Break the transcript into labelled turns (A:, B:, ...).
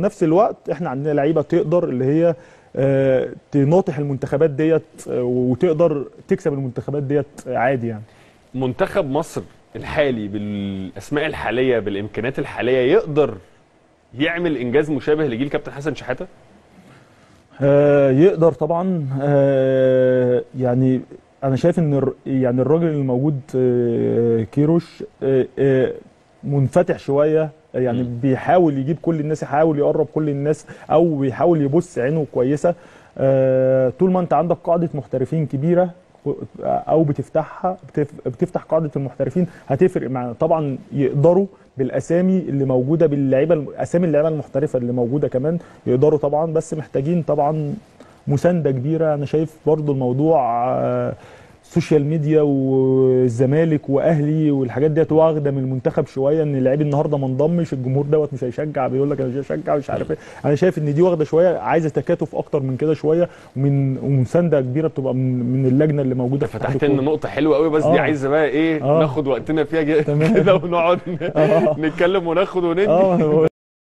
A: نفس الوقت إحنا عندنا لعيبة تقدر اللي هي آه، تناطح المنتخبات ديت آه، وتقدر تكسب المنتخبات ديت عادي يعني.
B: منتخب مصر الحالي بالأسماء الحالية بالإمكانيات الحالية يقدر يعمل إنجاز مشابه لجيل كابتن حسن شحاتة؟
A: آه، يقدر طبعا. يعني أنا شايف إن يعني الراجل الموجود كيروش منفتح شوية. يعني
B: مم.
A: بيحاول يجيب كل الناس يحاول يقرب كل الناس أو بيحاول يبص عينه كويسة آه، طول ما أنت عندك قاعدة محترفين كبيرة أو بتفتحها بتف- بتفتح قاعدة المحترفين هتفرق معانا طبعا يقدروا بالأسامي اللي موجودة باللعيبة أسامي اللعيبة المحترفة اللي موجودة كمان يقدروا طبعا بس محتاجين طبعا مساندة كبيرة أنا شايف برضو الموضوع آه، ال social media والزمالك وأهلي والحاجات ديت واخدة من المنتخب شوية إن اللعيب النهارده ما انضمش الجمهور دوت مش هيشجع بيقول لك أنا مش هشجع مش عارف إيه أنا شايف إن دي واخدة شوية عايزة تكاتف أكتر من كده شوية ومن ومساندة كبيرة بتبقى من, من اللجنة اللي موجودة في
B: فتحت لنا. نقطة حلوة قوي بس دي
A: آه.
B: عايزة بقى إيه
A: آه.
B: ناخد وقتنا فيها. كده ونقعد
A: آه.
B: نتكلم وناخد وندي
A: آه